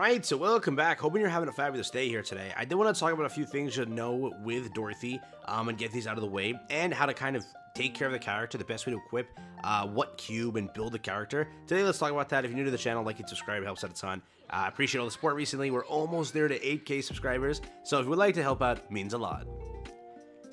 Alright, so welcome back. Hoping you're having a fabulous day here today. I did want to talk about a few things you know with Dorothy um, and get these out of the way, and how to kind of take care of the character, the best way to equip uh, what cube and build the character. Today, let's talk about that. If you're new to the channel, like and subscribe, helps out a ton. I uh, appreciate all the support recently. We're almost there to 8k subscribers, so if you would like to help out, means a lot.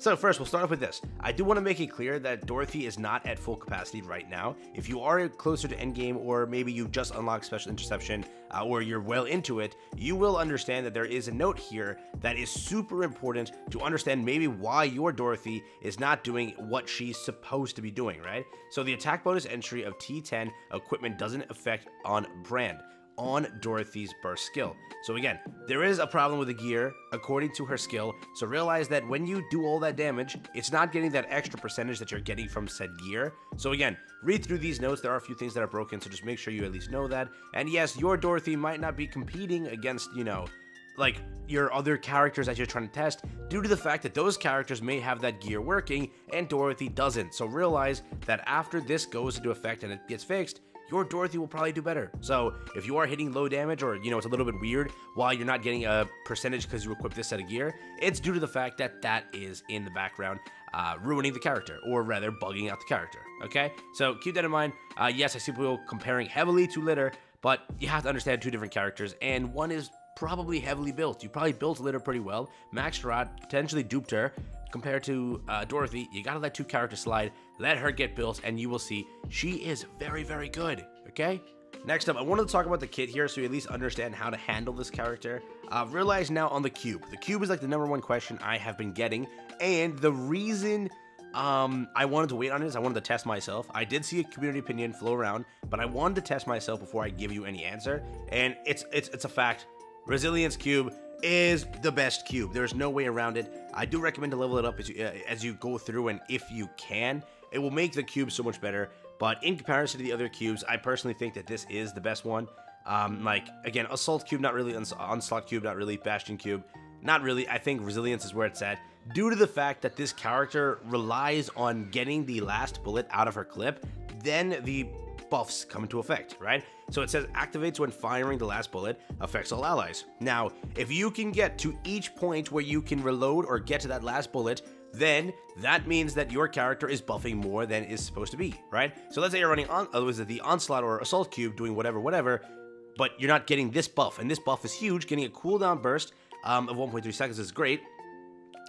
So first, we'll start off with this. I do want to make it clear that Dorothy is not at full capacity right now. If you are closer to endgame, or maybe you've just unlocked Special Interception, uh, or you're well into it, you will understand that there is a note here that is super important to understand maybe why your Dorothy is not doing what she's supposed to be doing, right? So the attack bonus entry of T10 equipment doesn't affect on brand on Dorothy's burst skill. So again, there is a problem with the gear according to her skill, so realize that when you do all that damage, it's not getting that extra percentage that you're getting from said gear. So again, read through these notes, there are a few things that are broken, so just make sure you at least know that. And yes, your Dorothy might not be competing against, you know, like your other characters that you're trying to test due to the fact that those characters may have that gear working and Dorothy doesn't. So realize that after this goes into effect and it gets fixed, your Dorothy will probably do better. So if you are hitting low damage or, you know, it's a little bit weird while you're not getting a percentage because you equip this set of gear, it's due to the fact that that is in the background uh, ruining the character, or rather bugging out the character, okay? So keep that in mind. Uh, yes, I see people comparing heavily to Liter, but you have to understand two different characters, and one is probably heavily built. You probably built Liter pretty well. Max Rod potentially duped her, compared to uh, Dorothy, you gotta let two characters slide, let her get bills, and you will see she is very, very good, okay? Next up, I wanted to talk about the kit here so you at least understand how to handle this character. Uh, realize now on the cube. The cube is like the number one question I have been getting, and the reason um, I wanted to wait on it is I wanted to test myself. I did see a community opinion flow around, but I wanted to test myself before I give you any answer, and it's it's it's a fact. Resilience cube is the best cube. There's no way around it. I do recommend to level it up as you, uh, as you go through and if you can. It will make the cube so much better. But in comparison to the other cubes, I personally think that this is the best one. Um, like, again, Assault Cube, not really. Onslaught Cube, not really. Bastion Cube, not really. I think Resilience is where it's at. Due to the fact that this character relies on getting the last bullet out of her clip, then the buffs come into effect, right? So it says activates when firing the last bullet, affects all allies. Now, if you can get to each point where you can reload or get to that last bullet, then that means that your character is buffing more than is supposed to be, right? So let's say you're running on, otherwise the onslaught or assault cube doing whatever, whatever, but you're not getting this buff, and this buff is huge. Getting a cooldown burst um, of 1.3 seconds is great,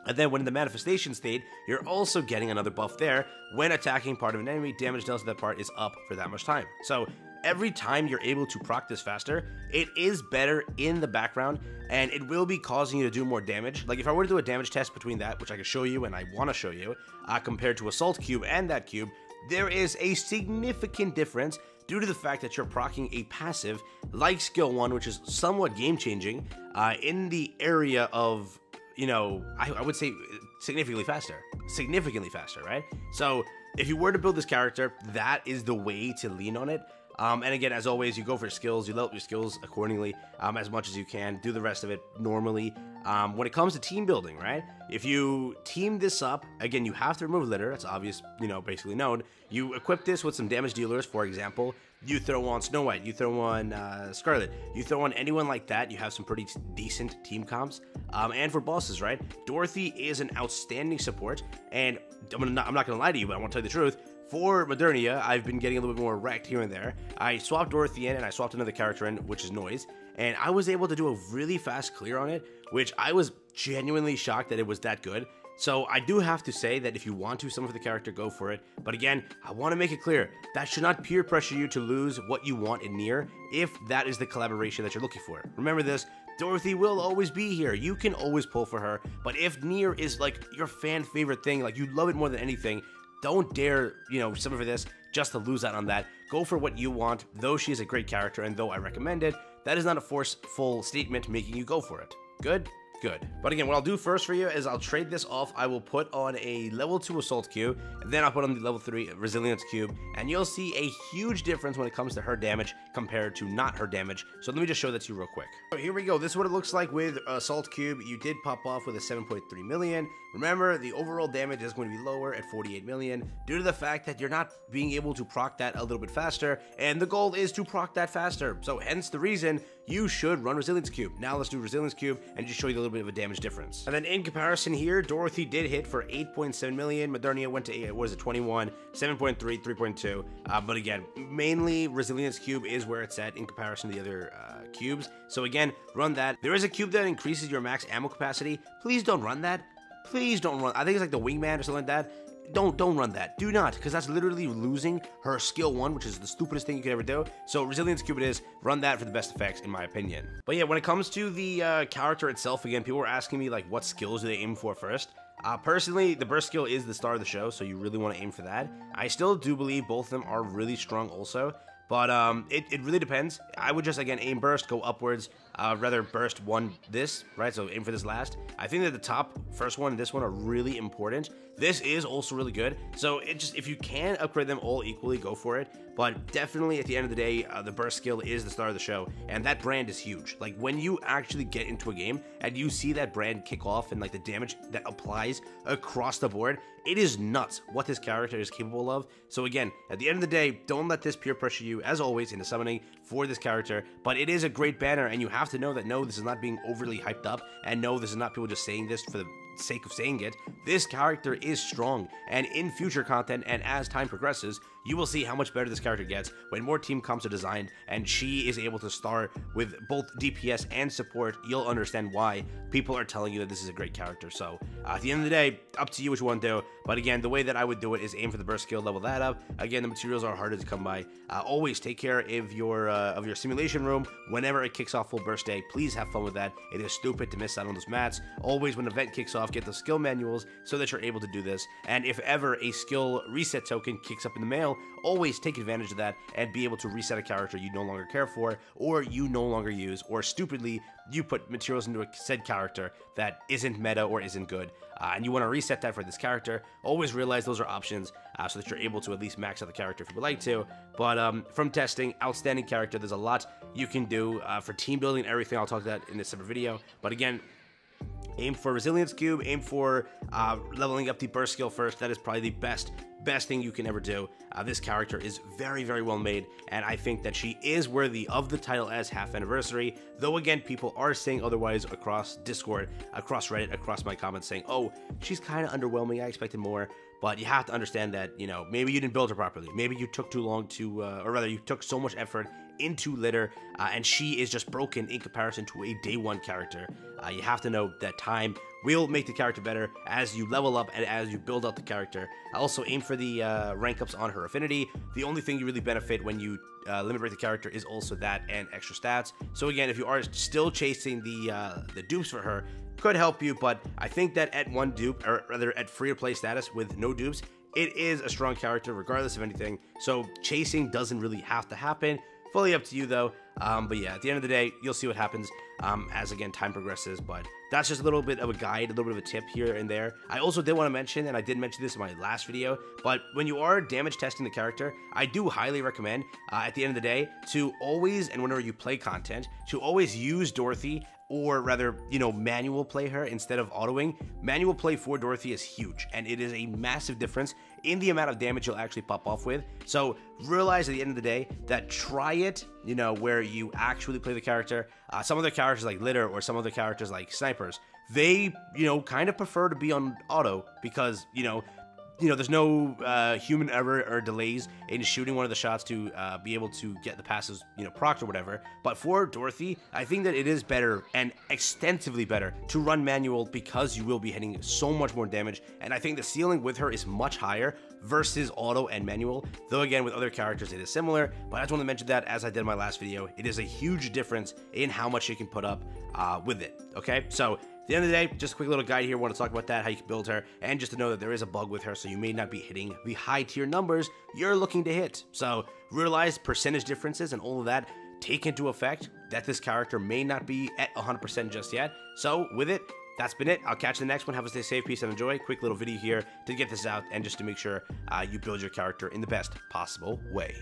and then when in the manifestation state, you're also getting another buff there. When attacking part of an enemy, damage dealt to that part is up for that much time. So every time you're able to proc this faster, it is better in the background and it will be causing you to do more damage. Like if I were to do a damage test between that, which I can show you and I want to show you, uh, compared to Assault Cube and that cube, there is a significant difference due to the fact that you're procking a passive like Skill 1, which is somewhat game changing uh, in the area of you know, I, I would say significantly faster. Significantly faster, right? So if you were to build this character, that is the way to lean on it. Um, and again, as always, you go for skills, you level up your skills accordingly um, as much as you can. Do the rest of it normally. Um, when it comes to team building, right? If you team this up, again, you have to remove Liter. That's obvious, you know, basically known. You equip this with some damage dealers, for example. You throw on Snow White, you throw on uh, Scarlet, you throw on anyone like that, you have some pretty decent team comps. Um, and for bosses, right? Dorothy is an outstanding support, and I'm not, I'm not gonna lie to you, but I want to tell you the truth. For Modernia, I've been getting a little bit more wrecked here and there. I swapped Dorothy in and I swapped another character in, which is Noise, and I was able to do a really fast clear on it, which I was genuinely shocked that it was that good. So I do have to say that if you want to summon for the character, go for it. But again, I want to make it clear, that should not peer pressure you to lose what you want in Nier if that is the collaboration that you're looking for. Remember this, Dorothy will always be here. You can always pull for her. But if Nier is like your fan favorite thing, like you love it more than anything, don't dare, you know, summon for this just to lose out on that. Go for what you want, though she is a great character and though I recommend it, that is not a forceful statement making you go for it. Good? Good. But again, what I'll do first for you is I'll trade this off. I will put on a level 2 Assault Cube, and then I'll put on the level 3 Resilience Cube, and you'll see a huge difference when it comes to her damage compared to not her damage. So let me just show that to you real quick. So here we go. This is what it looks like with Assault Cube. You did pop off with a 7.3 million. Remember, the overall damage is going to be lower at 48 million due to the fact that you're not being able to proc that a little bit faster, and the goal is to proc that faster. So hence the reason you should run Resilience Cube. Now let's do Resilience Cube and just show you a little bit of a damage difference. And then in comparison here, Dorothy did hit for 8.7 million. Modernia went to 8, what is it, 21, 7.3, 3.2. Uh, but again, mainly Resilience Cube is where it's at in comparison to the other uh, cubes. So again, run that. There is a cube that increases your max ammo capacity. Please don't run that. Please don't run. I think it's like the wingman or something like that don't don't run that. Do not, because that's literally losing her skill one, which is the stupidest thing you could ever do. So resilience cube it is. Run that for the best effects, in my opinion. But yeah, when it comes to the uh, character itself, again, people were asking me like, what skills do they aim for first? Uh, personally, the burst skill is the star of the show, so you really want to aim for that. I still do believe both of them are really strong also, but um, it, it really depends. I would just, again, aim burst, go upwards, uh, rather burst one this, right? So aim for this last. I think that the top first one and this one are really important. This is also really good. So it just, if you can upgrade them all equally, go for it. But definitely at the end of the day, uh, the burst skill is the star of the show. And that brand is huge. Like when you actually get into a game and you see that brand kick off and like the damage that applies across the board, it is nuts what this character is capable of. So again, at the end of the day, don't let this peer pressure you, as always, into summoning for this character. But it is a great banner, and you have to know that no, this is not being overly hyped up, and no, this is not people just saying this for the sake of saying it. This character is strong, and in future content and as time progresses, you will see how much better this character gets when more team comps are designed and she is able to start with both DPS and support. You'll understand why people are telling you that this is a great character. So uh, at the end of the day, up to you what you want to do. But again, the way that I would do it is aim for the burst skill, level that up. Again, the materials are harder to come by. Uh, always take care of your uh, of your simulation room whenever it kicks off full burst day. Please have fun with that. It is stupid to miss out on those mats. Always when event kicks off, get the skill manuals so that you're able to do this. And if ever a skill reset token kicks up in the mail, always take advantage of that and be able to reset a character you no longer care for or you no longer use or stupidly you put materials into a said character that isn't meta or isn't good. Uh, and you want to reset that for this character always realize those are options uh, so that you're able to at least max out the character if you would like to. But um, from testing outstanding character there's a lot you can do uh, for team building and everything i'll talk about that in a separate video. But again aim for resilience cube aim for uh, leveling up the burst skill first. That is probably the best best thing you can ever do. Uh, this character is very very well made and i think that she is worthy of the title as half anniversary though again people are saying otherwise across discord across reddit across my comments saying oh she's kind of underwhelming i expected more. But you have to understand that you know maybe you didn't build her properly. Maybe you took too long to uh, or rather you took so much effort into Liter uh, and she is just broken in comparison to a day one character uh, you have to know that time will make the character better as you level up and as you build out the character. I also aim for the uh, rank ups on her affinity. The only thing you really benefit when you uh, limit break the character is also that and extra stats. So again, if you are still chasing the uh, the dupes for her, could help you, but I think that at one dupe, or rather at free to play status with no dupes, it is a strong character regardless of anything. So chasing doesn't really have to happen. Fully up to you though. Um, but yeah, at the end of the day, you'll see what happens um, as again time progresses. But that's just a little bit of a guide, a little bit of a tip here and there. I also did want to mention, and I did mention this in my last video, but when you are damage testing the character, I do highly recommend uh, at the end of the day to always, and whenever you play content, to always use Dorothy or rather, you know, manual play her instead of autoing. Manual play for Dorothy is huge, and it is a massive difference in the amount of damage you'll actually pop off with. So realize at the end of the day that try it, you know, where you actually play the character. Uh, some other characters like Liter or some other characters like Snipers, they, you know, kind of prefer to be on auto because, you know, you know, there's no uh, human error or delays in shooting one of the shots to uh, be able to get the passes, you know, proc or whatever. But for Dorothy, I think that it is better and extensively better to run manual because you will be hitting so much more damage. And I think the ceiling with her is much higher versus auto and manual. Though again, with other characters, it is similar. But I just want to mention that as I did in my last video, it is a huge difference in how much you can put up uh, with it. Okay, so the end of the day, just a quick little guide here. want to talk about that, how you can build her, and just to know that there is a bug with her, so you may not be hitting the high tier numbers you're looking to hit. So realize percentage differences and all of that take into effect that this character may not be at 100% just yet. So with it, that's been it. I'll catch you in the next one. Have a stay safe, peace, and enjoy. Quick little video here to get this out and just to make sure uh, you build your character in the best possible way.